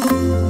Música